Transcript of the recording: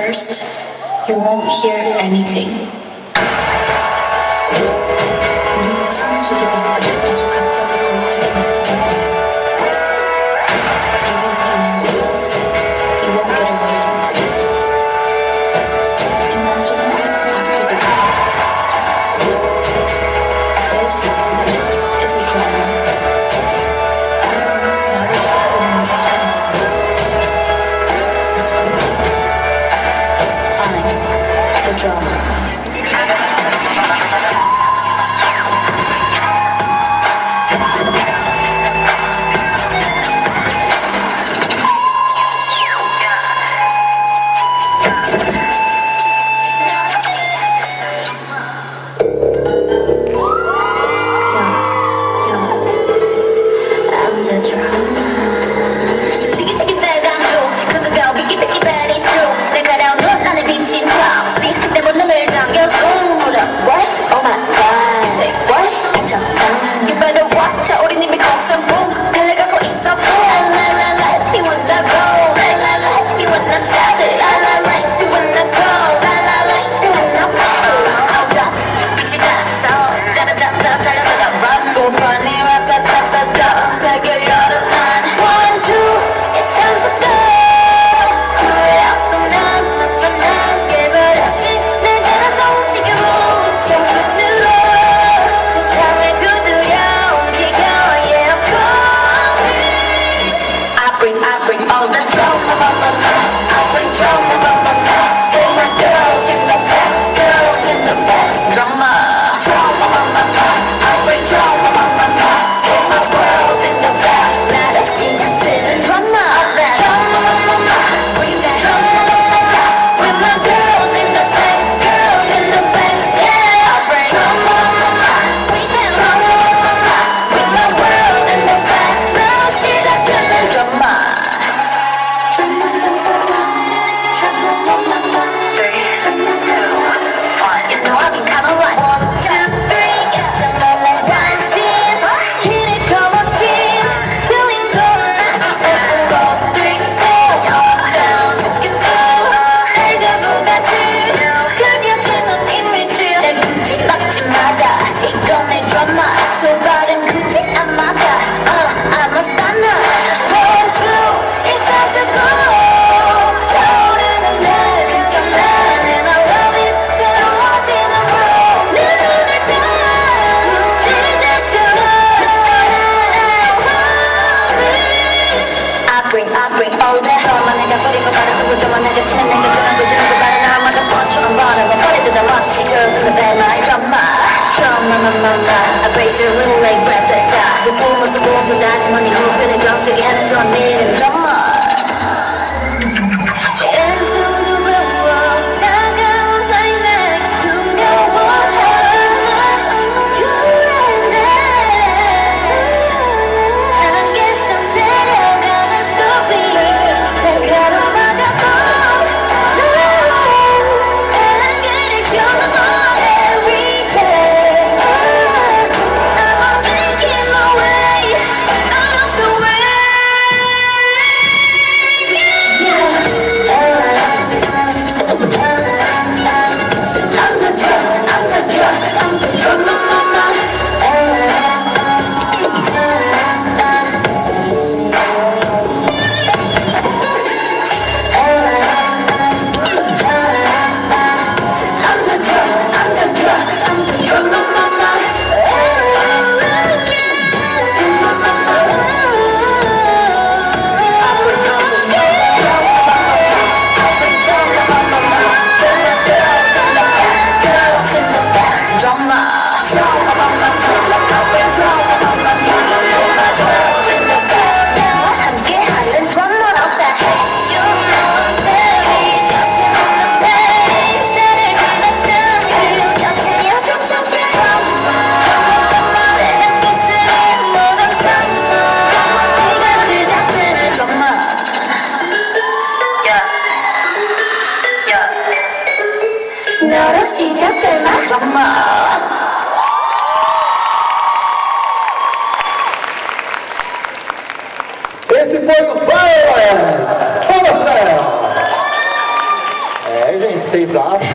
first, you won't hear anything. I break the rule like breath that die. The pool must have warmed to that money hope and it drops again it's on me Esse foi o Violence! Palmas pra ela! É, gente, vocês acham?